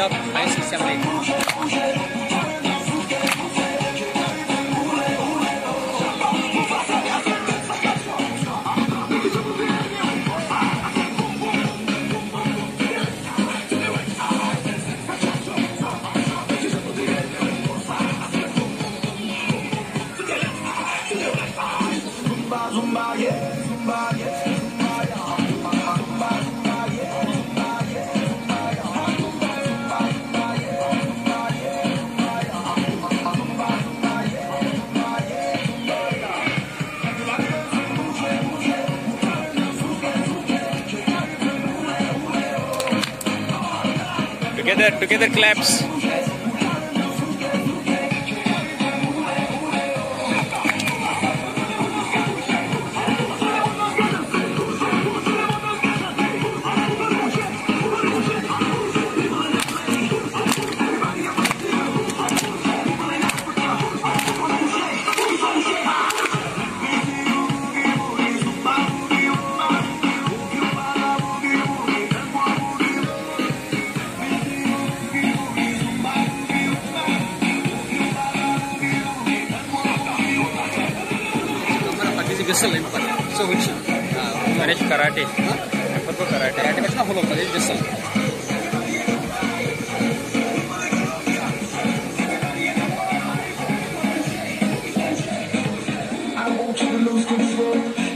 up nice and separate. Zumba, yeah, Zumba, yeah, Zumba, yeah, Zumba, Zumba. Together, together claps. ಬಿಸಲ್ ನಿಂಪಲ್ಲ so which Ganesh karate karate karate ಕಷ್ಟ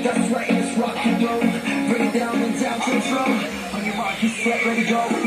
That's right, it's rock and roll. Bring it down and down to the On your set, ready, go.